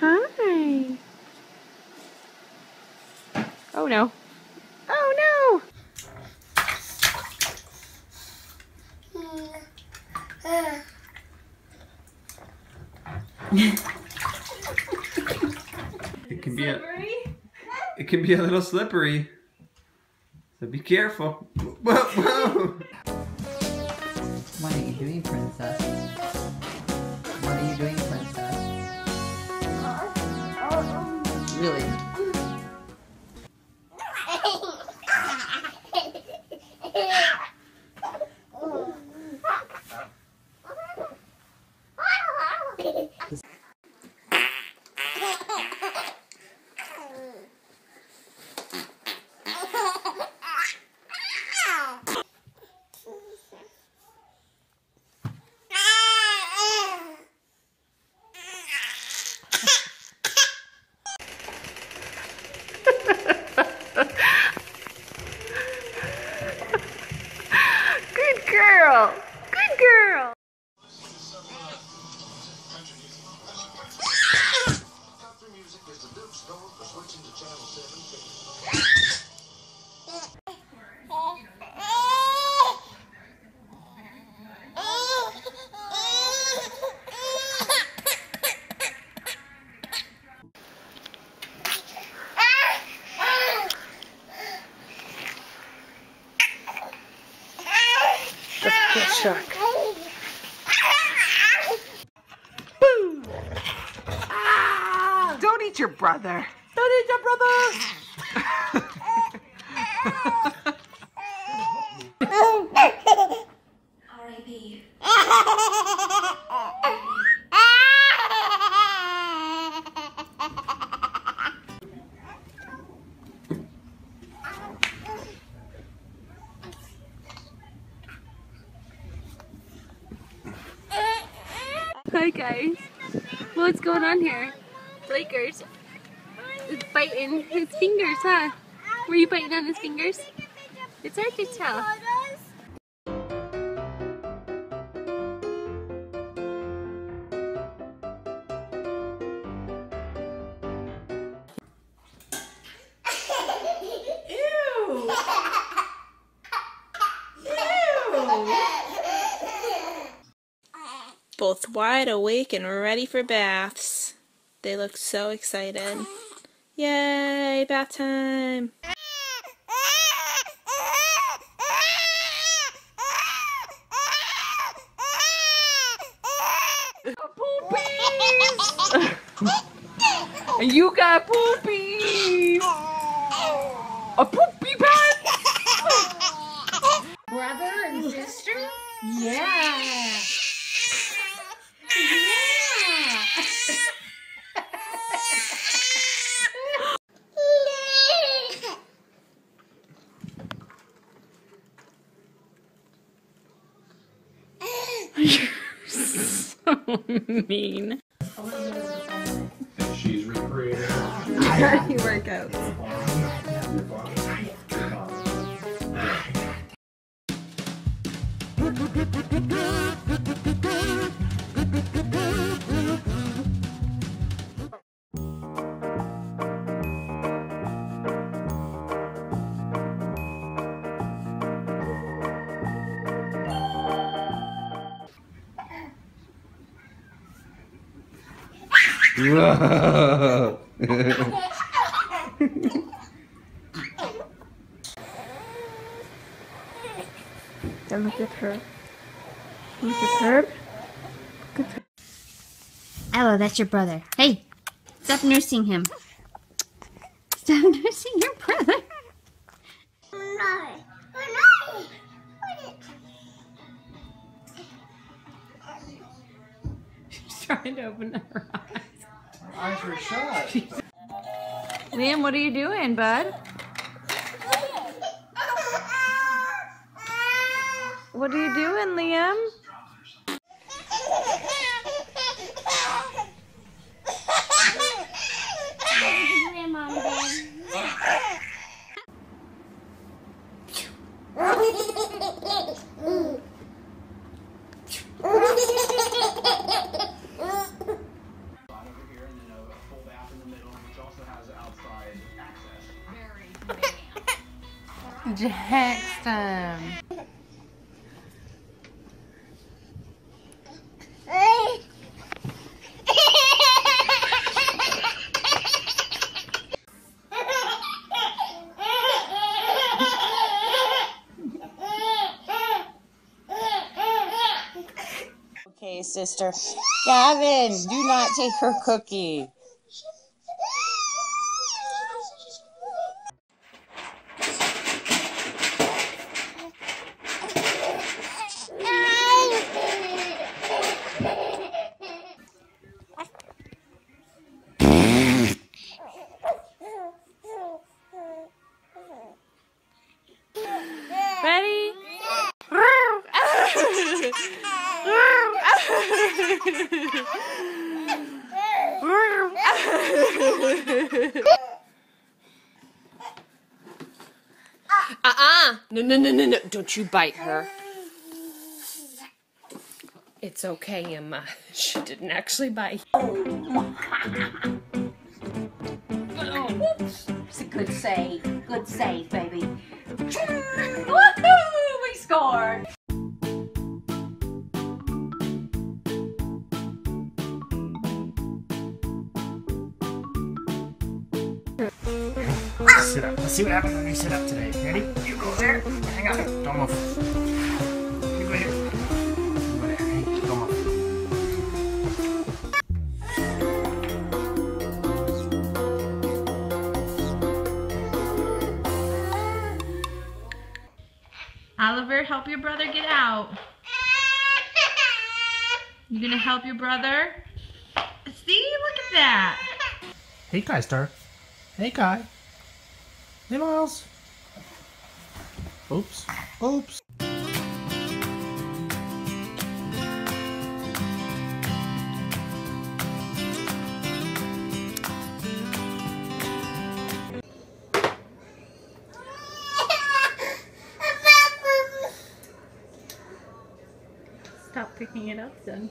Hi. Oh no. Oh no. It can be a it can be a little slippery. So be careful. Whoa, whoa. Really? Good girl. Good girl. That's a good. Don't eat your brother. Don't eat your brother. Hi guys. What's going on here? Lakers is biting his fingers, huh? Were you biting on his fingers? It's hard to tell. Both wide awake and ready for baths. They look so excited. Yay, bath time! You got poopies! A poopy pants! Brother and sister? Yeah! Yeah. So mean. She's recreating. workouts. And look at her. Look at her. Look at her. Ella, that's your brother. Hey, stop nursing him. Stop nursing your brother. She's trying to open her eyes. Were shut. Liam, what are you doing, bud? What are you doing, Liam? Jackson. Okay, sister. Gavin, do not take her cookie. Uh-uh. No, no, no, no, no. Don't you bite her. It's okay, Emma. She didn't actually bite. Oh, oh, it's a good save. Good save, baby. Sit up. Let's see what happens when you sit up today. Ready? You go there. Hang on. Don't move. You go here. You go there. Hey, don't move. Oliver, help your brother get out. You gonna help your brother? See, look at that. Hey, Kai Star. Hey, Kai. Hey, Miles. Oops. Oops. Stop picking it up then.